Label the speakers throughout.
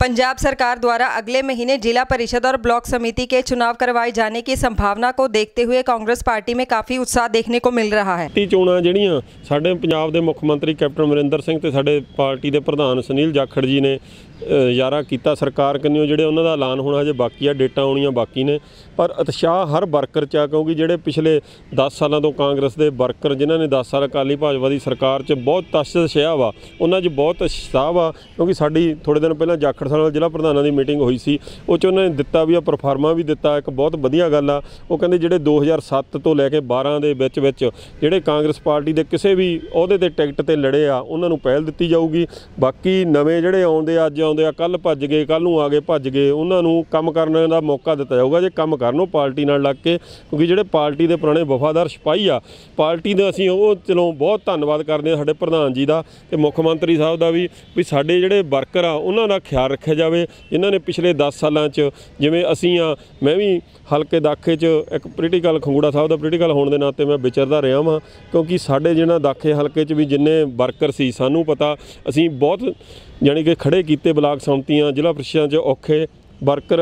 Speaker 1: पंजाब सरकार द्वारा अगले महीने जिला परिषद और ब्लॉक समिति के चुनाव करवाए जाने की संभावना को देखते हुए कांग्रेस पार्टी में काफी उत्साह देखने को मिल रहा है
Speaker 2: ਤੀ ਚੋਣਾਂ ਜਿਹੜੀਆਂ ਸਾਡੇ ਪੰਜਾਬ ਦੇ ਮੁੱਖ ਮੰਤਰੀ ਕੈਪਟਨ ਅਮਰਿੰਦਰ ਸਿੰਘ ਤੇ ਸਾਡੇ ਪਾਰਟੀ ਦੇ ਪ੍ਰਧਾਨ ਸੁਨੀਲ ਜਾਖੜ ਜੀ ਨੇ ਅ, ਯਾਰਾ ਕੀਤਾ ਸਰਕਾਰ ਕੰਨਿਓ ਜਿਹੜੇ ਉਹਨਾਂ ਦਾ ਐਲਾਨ ਹੋਣਾ, ਹਜੇ ਬਾਕੀ ਆ, ਡੇਟਾਂ ਆਉਣੀਆਂ ਬਾਕੀ ਨੇ। ਪਰ ਉਤਸ਼ਾਹ ਹਰ ਵਰਕਰ ਚ ਆ, ਕਿਉਂਕਿ ਜਿਹੜੇ ਪਿਛਲੇ 10 ਸਾਲਾਂ ਤੋਂ ਕਾਂਗਰਸ ਦੇ ਵਰਕਰ, ਜਿਨ੍ਹਾਂ ਨੇ 10 ਸਾਲ ਅਕਾਲੀ ਭਾਜਪਾ ਦੀ ਸਰਕਾਰ 'ਚ ਬਹੁਤ ਤਸ਼ਦਸ਼ਿਆ ਵਾ, ਉਹਨਾਂ 'ਚ ਬਹੁਤ ਉਤਸ਼ਾਹ ਵਾ, ਕਿਉਂਕਿ ਸਾਡੀ ਥੋੜੇ ਦਿਨ ਪਹਿਲਾਂ ਜਾਖੜ ਸਾਹਿਬ ਜ਼ਿਲ੍ਹਾ ਪ੍ਰਧਾਨਾਂ ਦੀ ਮੀਟਿੰਗ ਹੋਈ ਸੀ, ਉਹ 'ਚ ਉਹਨਾਂ ਨੇ ਦਿੱਤਾ ਵੀ ਆ ਪਰਫਾਰਮਾ ਵੀ ਦਿੱਤਾ, ਇੱਕ ਬਹੁਤ ਵਧੀਆ ਗੱਲ ਆ। ਉਹ ਕਹਿੰਦੇ ਜਿਹੜੇ 2007 ਤੋਂ ਲੈ ਕੇ 12 ਦੇ ਵਿੱਚ ਵਿੱਚ ਜਿਹੜੇ ਕਾਂਗਰਸ ਪਾਰਟੀ ਦੇ ਕਿਸੇ ਵੀ ਅਹੁਦੇ ਤੇ ਟਿਕਟ ਤੇ ਲੜੇ ਆ, ਉਹਨਾਂ ਨੂੰ ਪਹਿਲ ਦਿੱਤੀ ਜਾਊਗੀ। ਬਾਕੀ ਨਵੇਂ ਜਿਹੜੇ ਆਉਂਦੇ ਅੱਜ ਆਉਂਦੇ ਆ ਕੱਲ ਭੱਜ ਗਏ ਕੱਲ ਨੂੰ ਆ ਗਏ, ਭੱਜ ਗਏ, ਉਹਨਾਂ ਨੂੰ ਕੰਮ ਕਰਨ ਦਾ ਮੌਕਾ ਦਿੱਤਾ ਜਾਊਗਾ, ਜੇ ਕੰਮ ਕਰਨ ਉਹ ਪਾਰਟੀ ਨਾਲ ਲੱਗ ਕੇ, ਕਿਉਂਕਿ ਜਿਹੜੇ ਪਾਰਟੀ ਦੇ ਪੁਰਾਣੇ ਵਫਾਦਾਰ ਸਿਪਾਹੀ ਆ, ਪਾਰਟੀ ਦੇ ਅਸੀਂ ਉਹ ਚਲੋ ਬਹੁਤ ਧੰਨਵਾਦ ਕਰਦੇ ਆ ਸਾਡੇ ਪ੍ਰਧਾਨ ਜੀ ਦਾ ਤੇ ਮੁੱਖ ਮੰਤਰੀ ਸਾਹਿਬ ਦਾ ਵੀ ਵੀ ਸਾਡੇ ਜਿਹੜੇ ਵਰਕਰ ਆ, ਉਹਨਾਂ ਦਾ ਖਿਆਲ ਰੱਖਿਆ ਜਾਵੇ, ਜਿਨ੍ਹਾਂ ਨੇ ਪਿਛਲੇ 10 ਸਾਲਾਂ 'ਚ ਜਿਵੇਂ ਅਸੀਂ ਆ, ਮੈਂ ਵੀ ਹਲਕੇ ਦਾਖੇ 'ਚ ਇੱਕ ਪੋਲੀਟੀਕਲ ਖੰਗੂੜਾ ਸਾਹਿਬ ਦਾ ਪੋਲੀਟੀਕਲ ਹੋਣ ਦੇ ਨਾਤੇ ਮੈਂ ਵਿਚਰਦਾ ਰਿਹਾ ਵਾਂ, ਕਿਉਂਕਿ ਸਾਡੇ ਜਿਹੜਾ ਦਾਖੇ ਹਲਕੇ 'ਚ ਵੀ ਜਿੰਨੇ ਵਰਕਰ ਸੀ, ਸਾਨੂੰ ਪਤਾ, ਅਸੀਂ ਬਹੁਤ ਯਾਨੀ ਕਿ ਖੜੇ ਕੀਤੇ ਬਲਾਕ ਸੰਮਤੀਆਂ, ਜ਼ਿਲ੍ਹਾ ਪ੍ਰੀਸ਼ਦਾਂ 'ਚ ਔਖੇ ਵਰਕਰ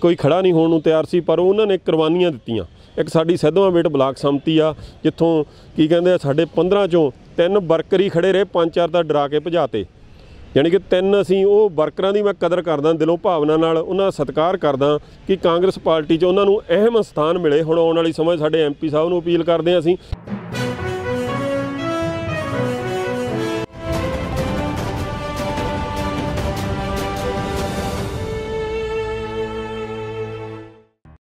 Speaker 2: ਕੋਈ ਖੜਾ ਨਹੀਂ ਹੋਣ ਨੂੰ ਤਿਆਰ ਸੀ, ਪਰ ਉਹਨਾਂ ਨੇ ਕੁਰਬਾਨੀਆਂ ਦਿੱਤੀਆਂ। ਇੱਕ ਸਾਡੀ ਸਿੱਧਵਾਂ ਬੇਟ ਬਲਾਕ ਸੰਮਤੀ ਆ, ਜਿੱਥੋਂ ਕੀ ਕਹਿੰਦੇ ਆ, ਸਾਡੇ 15 ਚੋਂ ਤਿੰਨ ਵਰਕਰ ਹੀ ਖੜੇ ਰਹੇ, ਪੰਜ ਚਾਰ ਦਾ ਡਰਾ ਕੇ ਭਜਾਤੇ। ਯਾਨੀ ਕਿ ਤਿੰਨ ਅਸੀਂ ਉਹ ਵਰਕਰਾਂ ਦੀ ਮੈਂ ਕਦਰ ਕਰਦਾ, ਦਿਲੋਂ ਭਾਵਨਾ ਨਾਲ ਉਹਨਾਂ ਦਾ ਸਤਿਕਾਰ ਕਰਦਾ ਕਿ ਕਾਂਗਰਸ ਪਾਰਟੀ 'ਚ ਉਹਨਾਂ ਨੂੰ ਅਹਿਮ ਸਥਾਨ ਮਿਲੇ। ਹੁਣ ਆਉਣ ਵਾਲੀ ਸਮੇਂ ਸਾਡੇ ਐਮਪੀ ਸਾਹਿਬ ਨੂੰ ਅਪੀਲ ਕਰਦੇ ਹਾਂ ਅਸੀਂ।